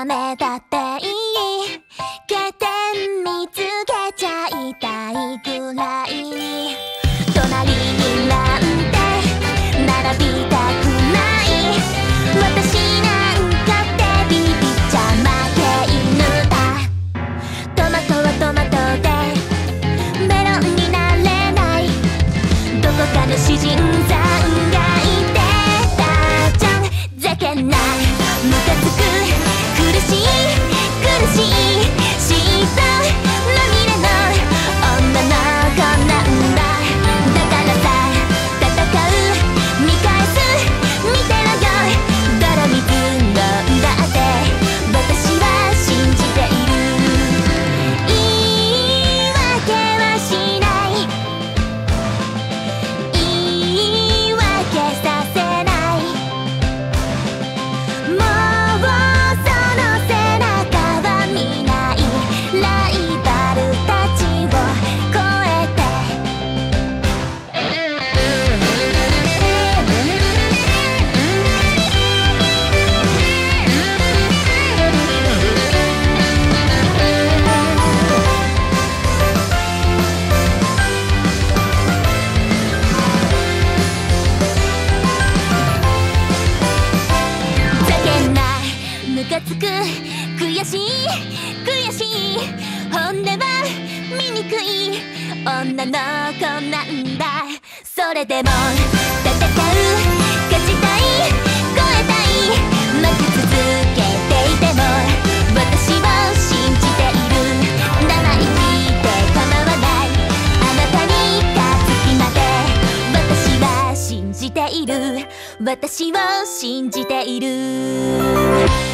ダメだって。しい。苦しい。カつく悔しい悔しい本音は醜い女の子なんだそれでも戦う勝ちたい超えたい負け続けていても私を信じている生意気で構わないあなたに勝つ日まで私は信じている私を信じている